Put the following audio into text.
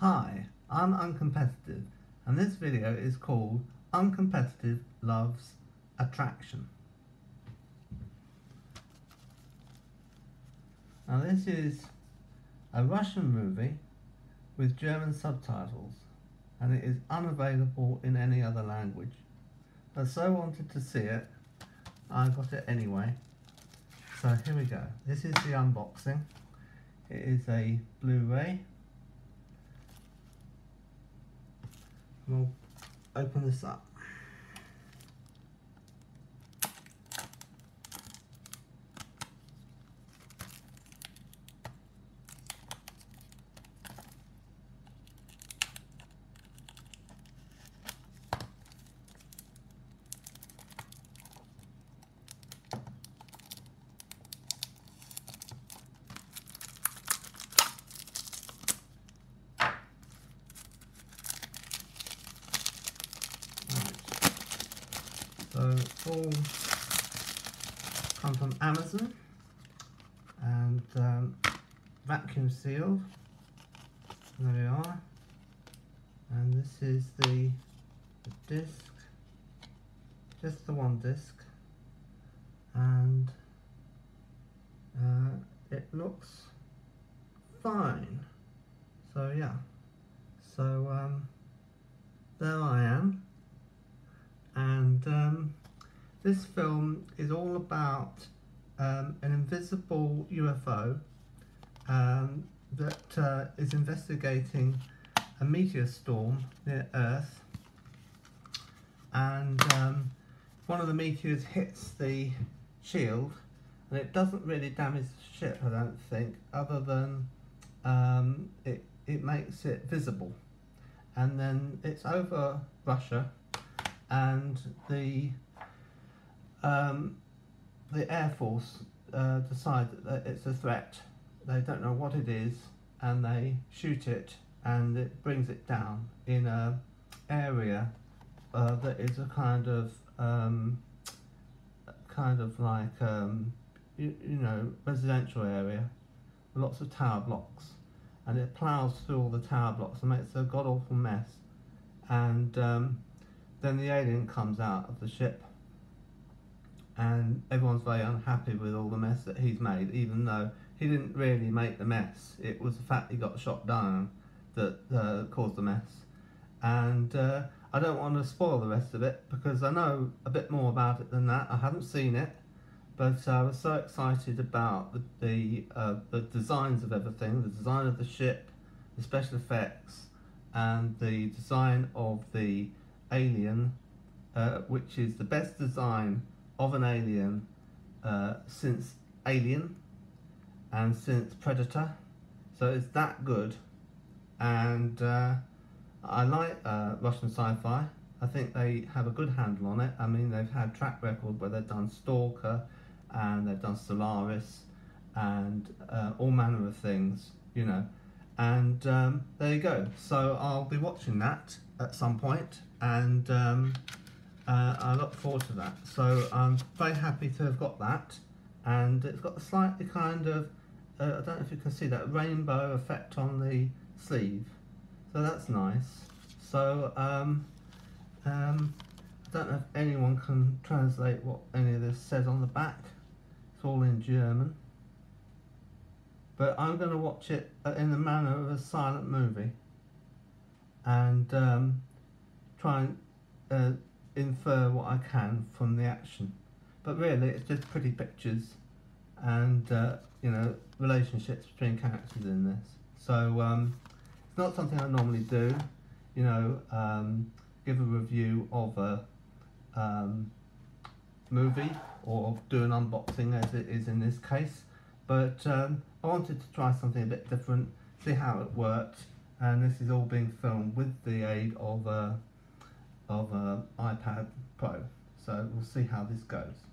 Hi, I'm Uncompetative and this video is called Uncompetative Loves Attraction. Now this is a Russian movie with German subtitles and it is unavailable in any other language. I so wanted to see it, I got it anyway. So here we go. This is the unboxing. It is a Blu-ray We'll open this up. So it's all come from Amazon and um, vacuum sealed. There we are. And this is the, the disc, just the one disc. And uh, it looks fine. So yeah. So um, there I am and um, this film is all about um, an invisible UFO um, that uh, is investigating a meteor storm near Earth. And um, one of the meteors hits the shield and it doesn't really damage the ship I don't think other than um, it, it makes it visible. And then it's over Russia and the um, the Air Force uh, decide that it's a threat. They don't know what it is, and they shoot it, and it brings it down in a area uh, that is a kind of um, kind of like um, you, you know residential area, lots of tower blocks, and it plows through all the tower blocks and makes a god awful mess, and um, then the alien comes out of the ship and everyone's very unhappy with all the mess that he's made, even though he didn't really make the mess. It was the fact he got shot down that uh, caused the mess. And uh, I don't want to spoil the rest of it because I know a bit more about it than that. I haven't seen it, but I was so excited about the the, uh, the designs of everything, the design of the ship, the special effects, and the design of the alien, uh, which is the best design of an alien uh, since Alien and since Predator. So it's that good. And uh, I like uh, Russian sci-fi. I think they have a good handle on it. I mean, they've had track record where they've done Stalker and they've done Solaris and uh, all manner of things, you know. And um, there you go. So I'll be watching that at some point and um, uh, I look forward to that. So I'm very happy to have got that and it's got a slightly kind of, uh, I don't know if you can see that rainbow effect on the sleeve. So that's nice. So um, um, I don't know if anyone can translate what any of this says on the back. It's all in German. But I'm going to watch it uh, in the manner of a silent movie. And um, try and uh, infer what I can from the action. But really, it's just pretty pictures and, uh, you know, relationships between characters in this. So, um, it's not something I normally do, you know, um, give a review of a um, movie or do an unboxing as it is in this case. But um, I wanted to try something a bit different, see how it worked, and this is all being filmed with the aid of a uh, of an iPad Pro. So we'll see how this goes.